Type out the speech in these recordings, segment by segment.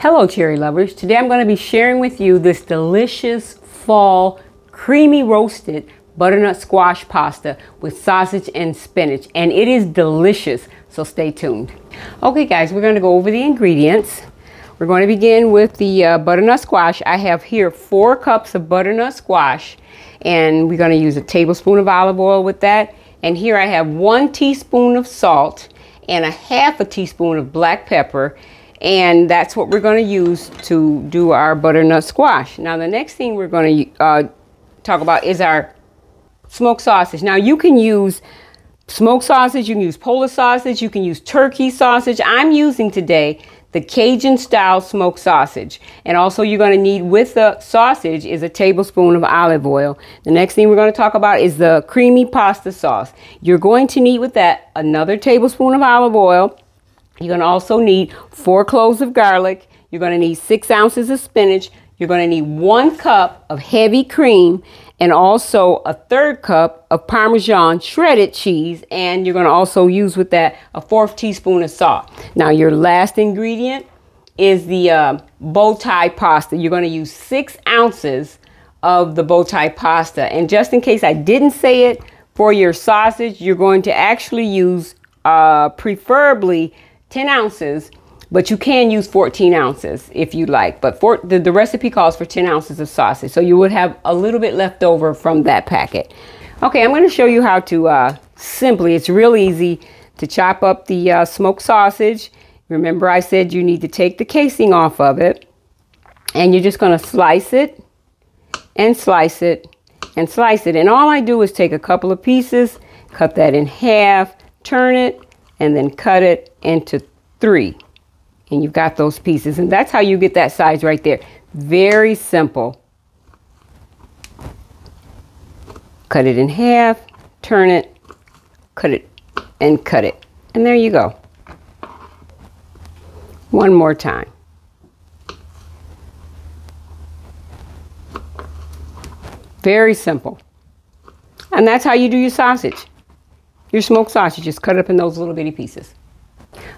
Hello cherry lovers. Today I'm going to be sharing with you this delicious fall creamy roasted butternut squash pasta with sausage and spinach and it is delicious so stay tuned. Okay guys we're going to go over the ingredients. We're going to begin with the uh, butternut squash. I have here four cups of butternut squash and we're going to use a tablespoon of olive oil with that and here I have one teaspoon of salt and a half a teaspoon of black pepper and that's what we're going to use to do our butternut squash. Now the next thing we're going to uh, talk about is our smoked sausage. Now you can use smoked sausage, you can use Polish sausage, you can use turkey sausage. I'm using today the Cajun style smoked sausage. And also you're going to need with the sausage is a tablespoon of olive oil. The next thing we're going to talk about is the creamy pasta sauce. You're going to need with that another tablespoon of olive oil. You're to also need four cloves of garlic. You're going to need six ounces of spinach. You're going to need one cup of heavy cream and also a third cup of Parmesan shredded cheese. And you're going to also use with that a fourth teaspoon of salt. Now your last ingredient is the uh, bow tie pasta. You're going to use six ounces of the bow tie pasta. And just in case I didn't say it, for your sausage, you're going to actually use uh, preferably 10 ounces but you can use 14 ounces if you like. But for, the, the recipe calls for 10 ounces of sausage. So you would have a little bit left over from that packet. Okay, I'm going to show you how to uh, simply, it's real easy to chop up the uh, smoked sausage. Remember I said you need to take the casing off of it. And you're just going to slice it and slice it and slice it. And all I do is take a couple of pieces, cut that in half, turn it, and then cut it into three and you've got those pieces. And that's how you get that size right there. Very simple. Cut it in half, turn it, cut it, and cut it. And there you go. One more time. Very simple. And that's how you do your sausage. Your smoked sausage, just cut up in those little bitty pieces.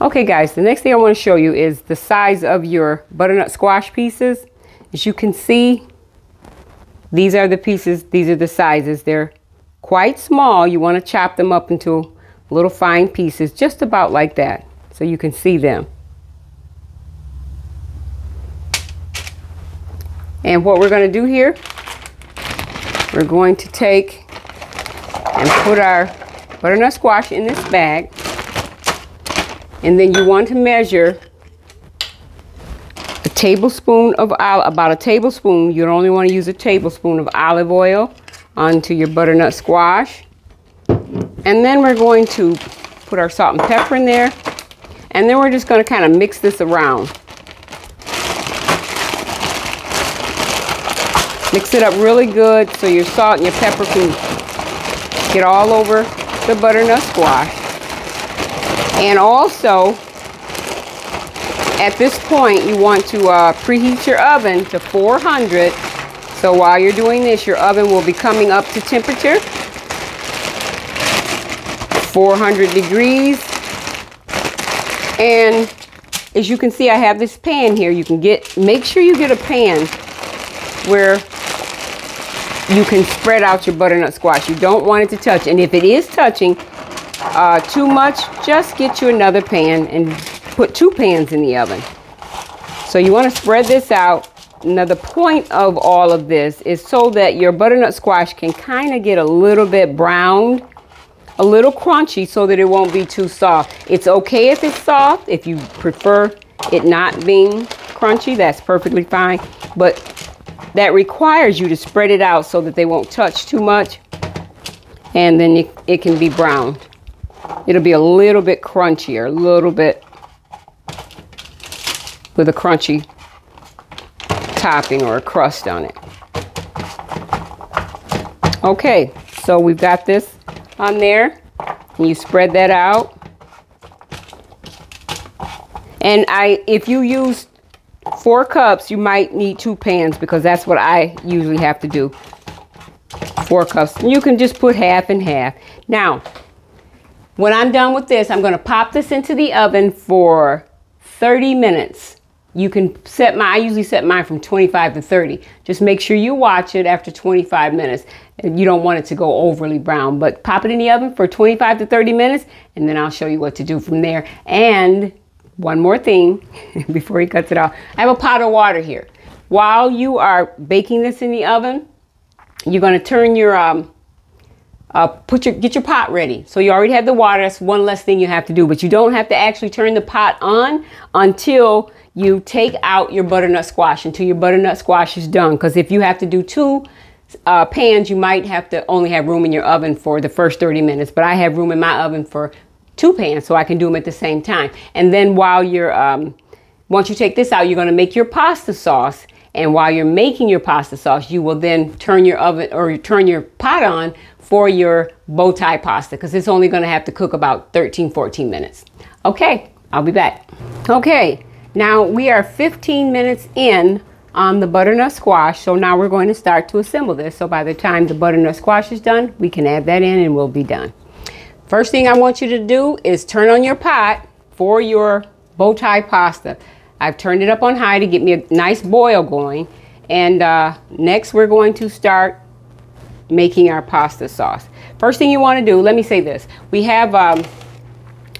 Okay guys, the next thing I want to show you is the size of your butternut squash pieces. As you can see, these are the pieces, these are the sizes. They're quite small. You want to chop them up into little fine pieces, just about like that, so you can see them. And what we're going to do here, we're going to take and put our butternut squash in this bag. And then you want to measure a tablespoon of olive, about a tablespoon. You only want to use a tablespoon of olive oil onto your butternut squash. And then we're going to put our salt and pepper in there. And then we're just going to kind of mix this around. Mix it up really good so your salt and your pepper can get all over the butternut squash. And also, at this point, you want to uh, preheat your oven to 400. So while you're doing this, your oven will be coming up to temperature. 400 degrees. And as you can see, I have this pan here. You can get, make sure you get a pan where you can spread out your butternut squash. You don't want it to touch. And if it is touching, uh, too much, just get you another pan and put two pans in the oven. So you want to spread this out. Now the point of all of this is so that your butternut squash can kind of get a little bit browned, a little crunchy so that it won't be too soft. It's okay if it's soft. If you prefer it not being crunchy, that's perfectly fine. But that requires you to spread it out so that they won't touch too much and then it, it can be browned it'll be a little bit crunchier, a little bit with a crunchy topping or a crust on it. Okay, so we've got this on there. And you spread that out. And I, if you use four cups, you might need two pans because that's what I usually have to do. Four cups. You can just put half and half. Now, when I'm done with this, I'm going to pop this into the oven for 30 minutes. you can set my, I usually set mine from 25 to 30. Just make sure you watch it after 25 minutes. And you don't want it to go overly brown, but pop it in the oven for 25 to 30 minutes and then I'll show you what to do from there. And one more thing before he cuts it off. I have a pot of water here. While you are baking this in the oven, you're gonna turn your, um, uh, put your, get your pot ready. So you already have the water, that's one less thing you have to do, but you don't have to actually turn the pot on until you take out your butternut squash until your butternut squash is done. Because if you have to do two uh, pans, you might have to only have room in your oven for the first 30 minutes. But I have room in my oven for two pans, so I can do them at the same time. And then while you're, um, once you take this out, you're going to make your pasta sauce. And while you're making your pasta sauce, you will then turn your oven or turn your pot on for your bow tie pasta because it's only going to have to cook about 13, 14 minutes. Okay, I'll be back. Okay, now we are 15 minutes in on the butternut squash. So now we're going to start to assemble this. So by the time the butternut squash is done, we can add that in and we'll be done. First thing I want you to do is turn on your pot for your bow tie pasta. I've turned it up on high to get me a nice boil going. And uh, next we're going to start making our pasta sauce. First thing you want to do, let me say this. We have um,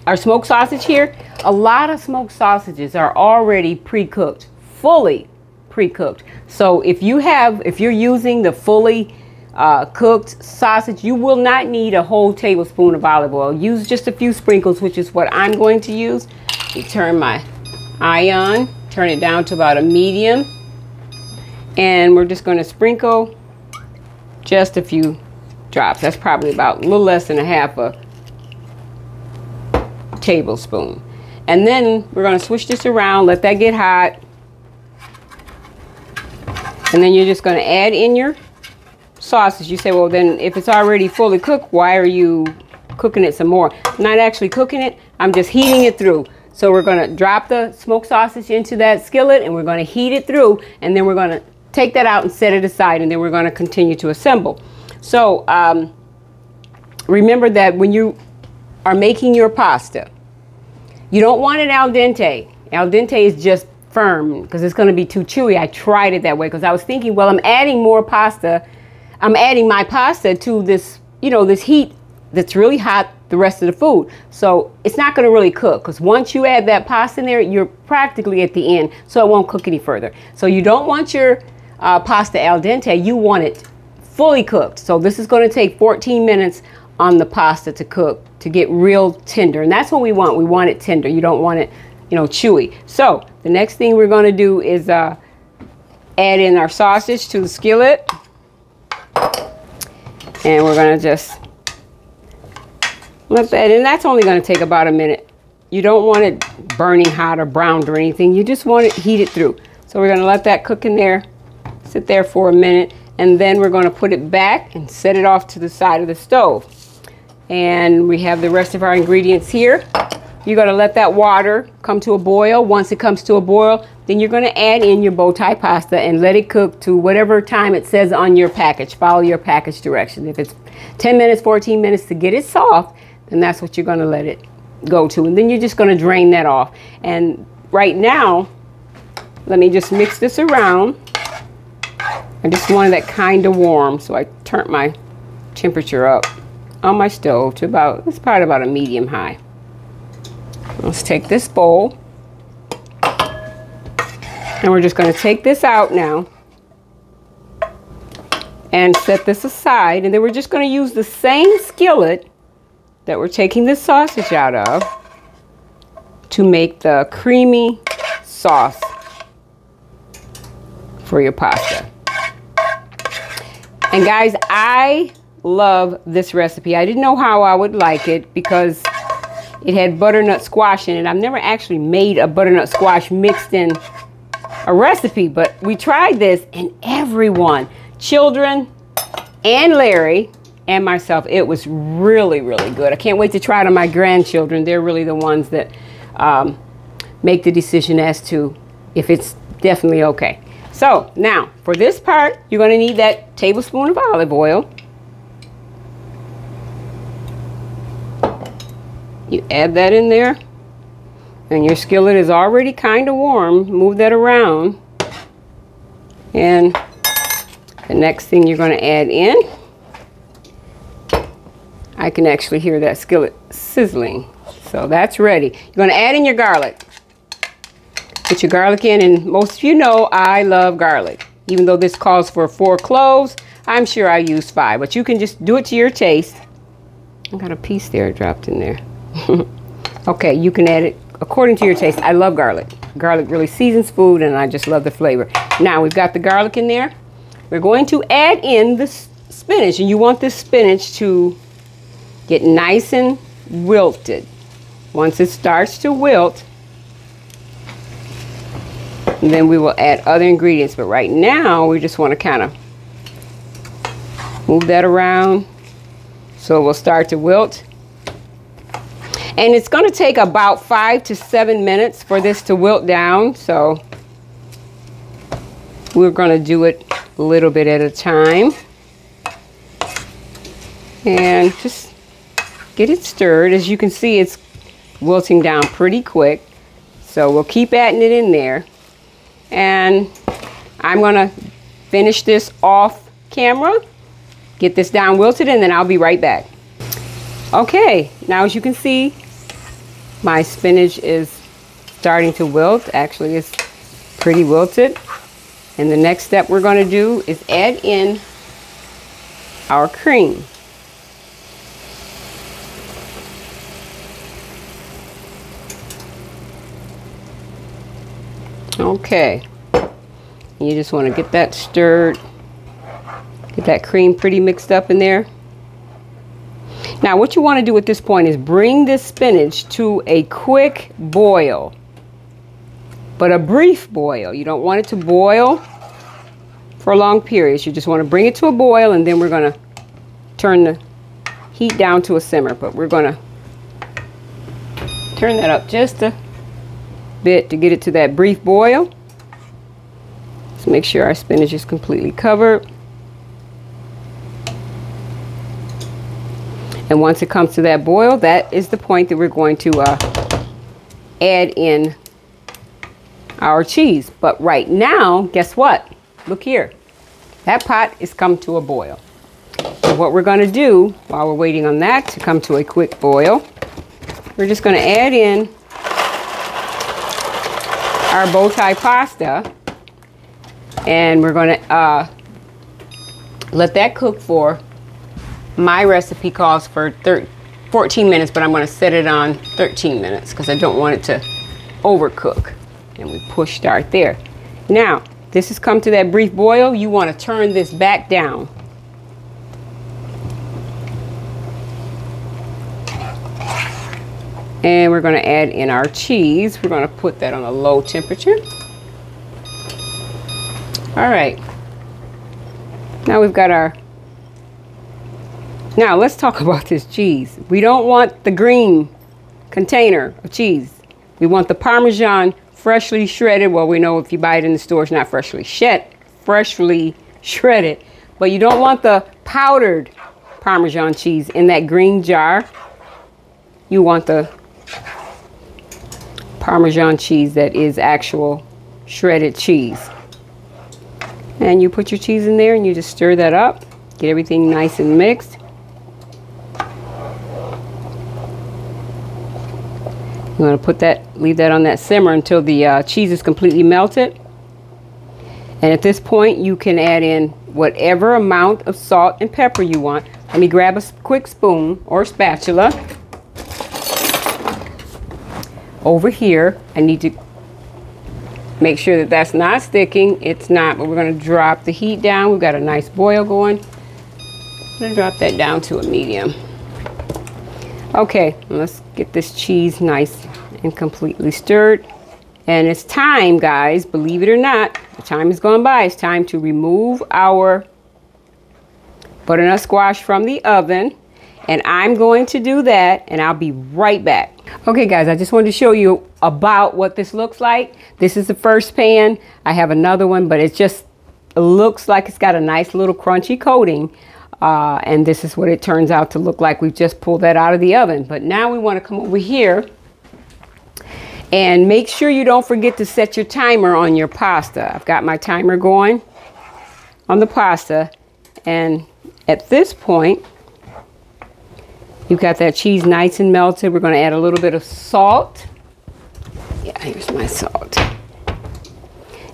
our smoked sausage here, a lot of smoked sausages are already pre-cooked, fully pre-cooked. So if you have, if you're using the fully uh, cooked sausage, you will not need a whole tablespoon of olive oil. Use just a few sprinkles, which is what I'm going to use. Turn my eye on, turn it down to about a medium, and we're just going to sprinkle just a few drops. That's probably about a little less than a half a tablespoon. And then we're going to switch this around, let that get hot. And then you're just going to add in your sausage. You say, well, then if it's already fully cooked, why are you cooking it some more? Not actually cooking it. I'm just heating it through. So we're going to drop the smoked sausage into that skillet and we're going to heat it through. And then we're going to take that out and set it aside. And then we're going to continue to assemble. So um, remember that when you are making your pasta, you don't want it al dente. Al dente is just firm because it's going to be too chewy. I tried it that way because I was thinking, well, I'm adding more pasta. I'm adding my pasta to this, you know, this heat that's really hot the rest of the food. So it's not going to really cook because once you add that pasta in there, you're practically at the end, so it won't cook any further. So you don't want your uh, pasta al dente. You want it fully cooked. So this is going to take 14 minutes on the pasta to cook to get real tender. And that's what we want. We want it tender. You don't want it, you know, chewy. So the next thing we're going to do is uh, add in our sausage to the skillet. And we're going to just let that, and that's only going to take about a minute. You don't want it burning hot or browned or anything. You just want it heated through. So we're going to let that cook in there, sit there for a minute, and then we're going to put it back and set it off to the side of the stove. And we have the rest of our ingredients here. You're going to let that water come to a boil. Once it comes to a boil, then you're going to add in your bow tie pasta and let it cook to whatever time it says on your package. Follow your package directions. If it's 10 minutes, 14 minutes to get it soft, then that's what you're going to let it go to. And then you're just going to drain that off. And right now, let me just mix this around. I just wanted that kind of warm, so I turned my temperature up on my stove to about, it's probably about a medium high. Let's take this bowl. And we're just going to take this out now and set this aside. And then we're just going to use the same skillet that we're taking the sausage out of to make the creamy sauce for your pasta. And guys, I love this recipe. I didn't know how I would like it because it had butternut squash in it. I've never actually made a butternut squash mixed in a recipe, but we tried this and everyone, children and Larry and myself, it was really, really good. I can't wait to try it on my grandchildren. They're really the ones that um, make the decision as to if it's definitely okay. So now for this part, you're gonna need that tablespoon of olive oil. You add that in there. and your skillet is already kind of warm, move that around. And the next thing you're going to add in, I can actually hear that skillet sizzling. So that's ready. You're going to add in your garlic. Put your garlic in, and most of you know I love garlic. Even though this calls for four cloves, I'm sure I use five, but you can just do it to your taste. I got a piece there dropped in there. okay, you can add it according to your taste. I love garlic. Garlic really seasons food and I just love the flavor. Now we've got the garlic in there. We're going to add in the spinach and you want this spinach to get nice and wilted. Once it starts to wilt, then we will add other ingredients. But right now, we just want to kind of move that around so it will start to wilt. And it's going to take about five to seven minutes for this to wilt down. So we're going to do it a little bit at a time. And just get it stirred. As you can see, it's wilting down pretty quick. So we'll keep adding it in there. And I'm going to finish this off camera, get this down wilted, and then I'll be right back. Okay, now as you can see, my spinach is starting to wilt. Actually, it's pretty wilted. And the next step we're going to do is add in our cream. Okay. You just want to get that stirred. Get that cream pretty mixed up in there. Now what you want to do at this point is bring this spinach to a quick boil. But a brief boil. You don't want it to boil for long periods. You just want to bring it to a boil and then we're going to turn the heat down to a simmer. But we're going to turn that up just a bit to get it to that brief boil. Let's make sure our spinach is completely covered. And once it comes to that boil, that is the point that we're going to uh, add in our cheese. But right now, guess what? Look here. That pot is come to a boil. So what we're going to do while we're waiting on that to come to a quick boil, we're just going to add in our bow tie pasta and we're going to uh, let that cook for my recipe calls for 14 minutes but I'm going to set it on 13 minutes because I don't want it to overcook and we push start there now this has come to that brief boil you want to turn this back down And we're going to add in our cheese. We're going to put that on a low temperature. All right. Now we've got our... Now let's talk about this cheese. We don't want the green container of cheese. We want the Parmesan freshly shredded. Well, we know if you buy it in the store, it's not freshly shed, freshly shredded. But you don't want the powdered Parmesan cheese in that green jar. You want the Parmesan cheese that is actual shredded cheese. And you put your cheese in there and you just stir that up. Get everything nice and mixed. You want to put that, leave that on that simmer until the uh, cheese is completely melted. And at this point, you can add in whatever amount of salt and pepper you want. Let me grab a quick spoon or spatula over here. I need to make sure that that's not sticking. It's not, but we're going to drop the heat down. We've got a nice boil going. I'm going to drop that down to a medium. Okay, let's get this cheese nice and completely stirred. And it's time, guys, believe it or not, the time has gone by. It's time to remove our butternut squash from the oven. And I'm going to do that and I'll be right back. Okay guys, I just wanted to show you about what this looks like. This is the first pan. I have another one, but it just looks like it's got a nice little crunchy coating. Uh, and this is what it turns out to look like. We've just pulled that out of the oven. But now we want to come over here And make sure you don't forget to set your timer on your pasta. I've got my timer going on the pasta. And at this point, you've got that cheese nice and melted. We're gonna add a little bit of salt. Yeah, here's my salt.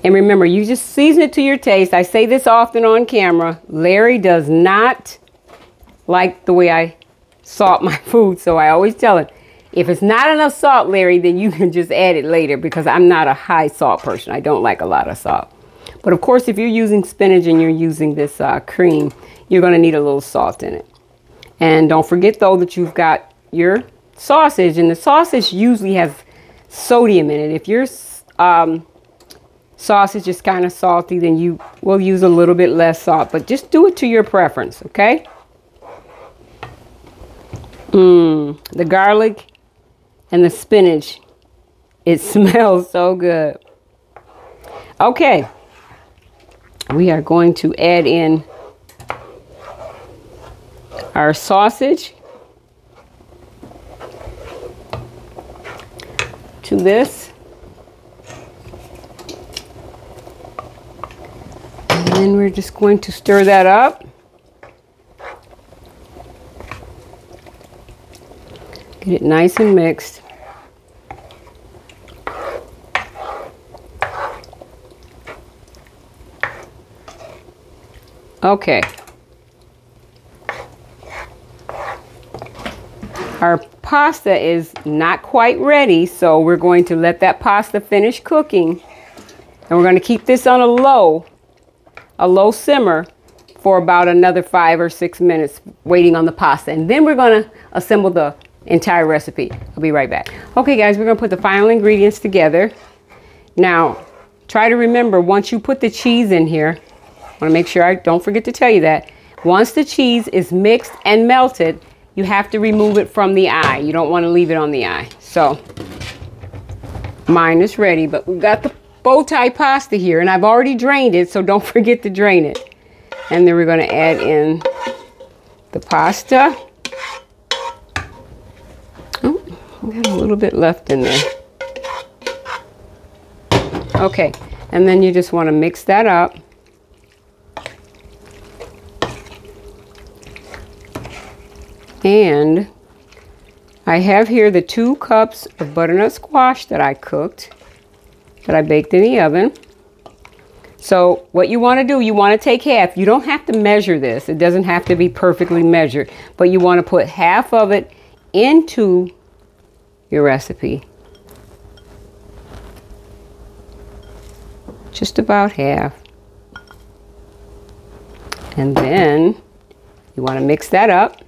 And remember, you just season it to your taste. I say this often on camera. Larry does not like the way I salt my food, so I always tell him, if it's not enough salt, Larry, then you can just add it later because I'm not a high salt person. I don't like a lot of salt. But of course, if you're using spinach and you're using this uh, cream, you're going to need a little salt in it. And don't forget, though, that you've got your sausage, and the sausage usually has sodium in it. If your um, sausage is kind of salty, then you will use a little bit less salt. But just do it to your preference, okay? Mmm, the garlic and the spinach. It smells so good. Okay, we are going to add in our sausage to this. And we're just going to stir that up. Get it nice and mixed. Okay. Our pasta is not quite ready, so we're going to let that pasta finish cooking. And we're going to keep this on a low, a low simmer for about another five or six minutes waiting on the pasta. And then we're to assemble the entire recipe. I'll be right back. Okay guys, we're gonna put the final ingredients together. Now, try to remember once you put the cheese in here, I wanna make sure I don't forget to tell you that, once the cheese is mixed and melted, you have to remove it from the eye. You don't wanna leave it on the eye. So, mine is ready, but we've got the bow tie pasta here and I've already drained it, so don't forget to drain it. And then we're gonna add in the pasta. Oh, We got a little bit left in there. Okay, and then you just want to mix that up. And I have here the two cups of butternut squash that I cooked, that I baked in the oven. So what you want to do, you want to take half. You don't have to measure this. It doesn't have to be perfectly measured. But you want to put half of it into your recipe. Just about half. And then you want to mix that up.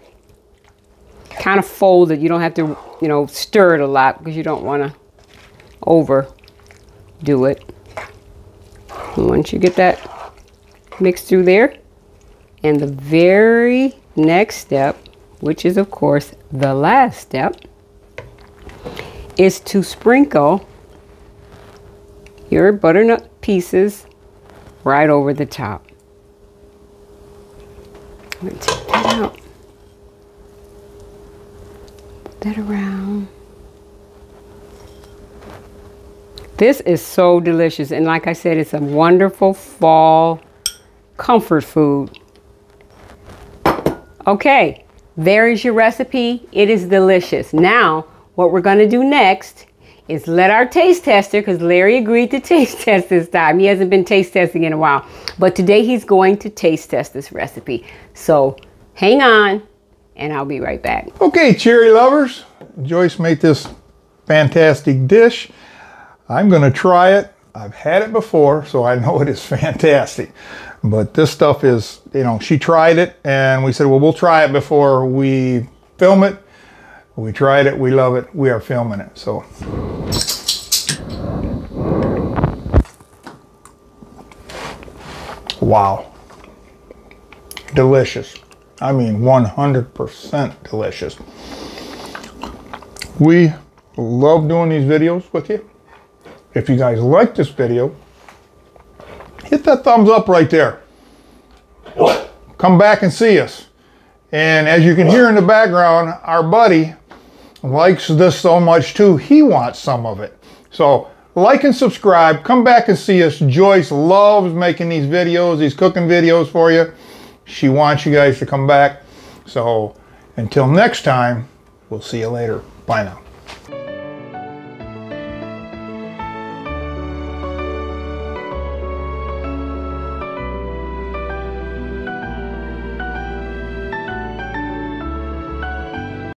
Kind of fold it. You don't have to, you know, stir it a lot because you don't want to overdo it. Once you get that mixed through there, and the very next step, which is of course the last step, is to sprinkle your butternut pieces right over the top. I'm going to take that out. Put that around. This is so delicious. And like I said, it's a wonderful fall comfort food. Okay, there is your recipe. It is delicious. Now, what we're going to do next is let our taste tester, because Larry agreed to taste test this time. He hasn't been taste testing in a while. But today he's going to taste test this recipe. So hang on and I'll be right back. Okay, cherry lovers. Joyce made this fantastic dish. I'm going to try it. I've had it before, so I know it is fantastic. But this stuff is, you know, she tried it and we said, well, we'll try it before we film it we tried it, we love it, we are filming it. So. Wow. Delicious. I mean 100% delicious. We love doing these videos with you. If you guys like this video, hit that thumbs up right there. Come back and see us. And as you can hear in the background, our buddy likes this so much too, he wants some of it. So like and subscribe. Come back and see us. Joyce loves making these videos, these cooking videos for you. She wants you guys to come back. So until next time, we'll see you later. Bye now.